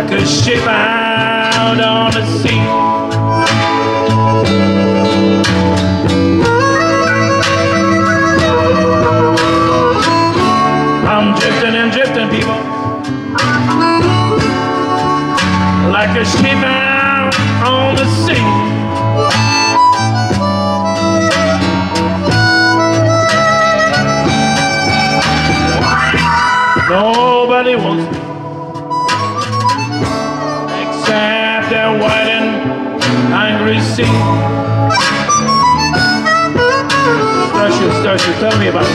like a ship out on the sea. like a ship out on the sea. Nobody wants me. Sea. Stasha, Stasha, tell me about it.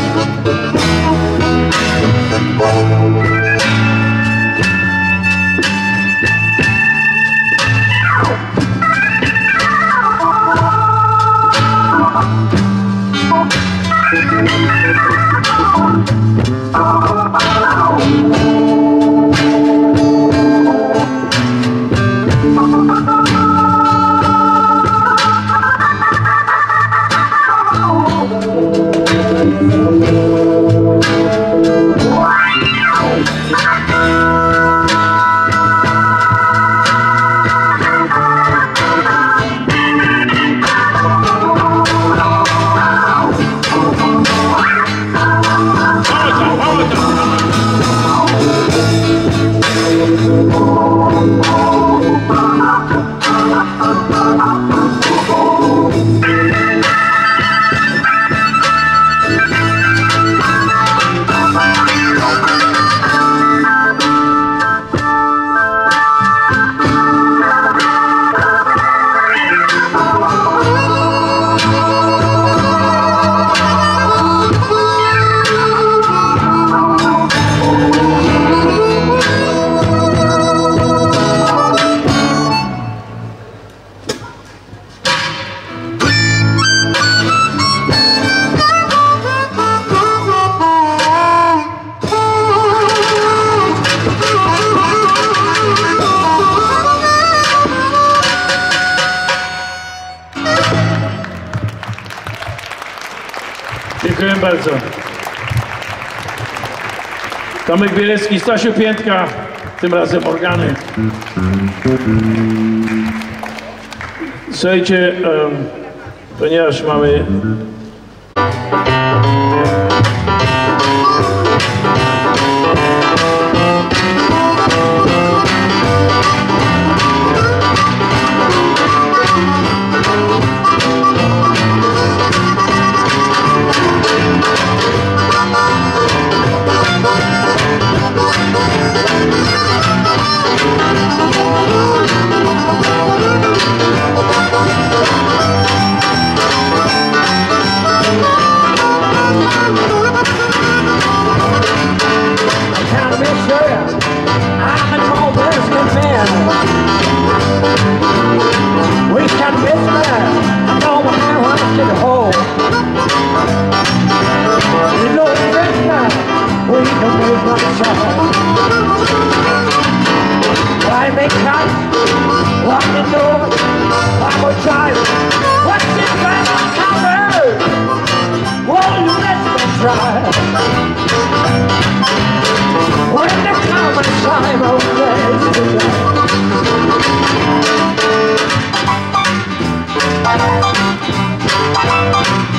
Dziękuję bardzo. Tomek Bielecki, Stasiu Piętka, tym razem organy. Słuchajcie, ponieważ mamy driving lock the door, I'm a driver. What's your driver's cover? Won't you let me try. What in the common time of day is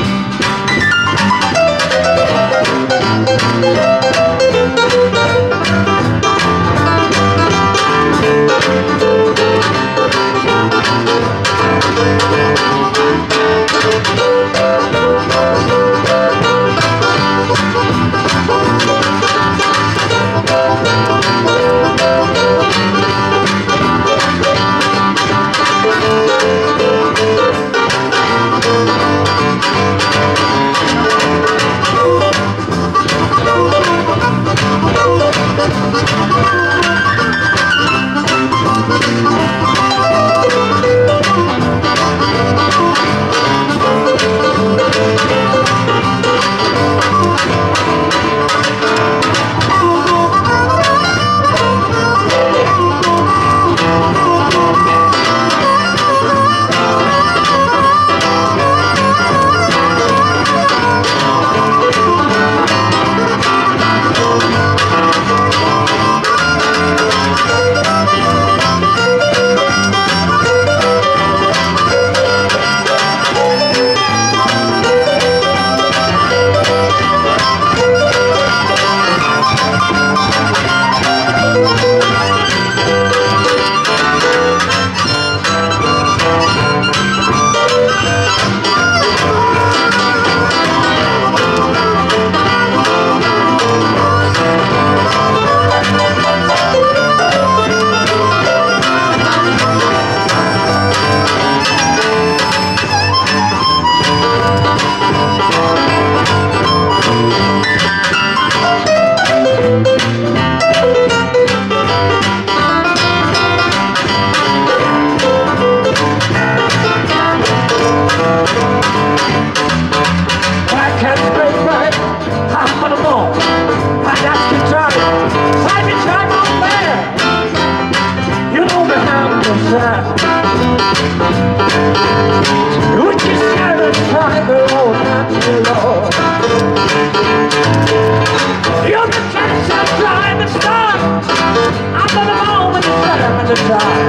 I'm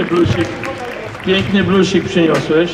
piękny blusik. Piękny blusik przyniosłeś.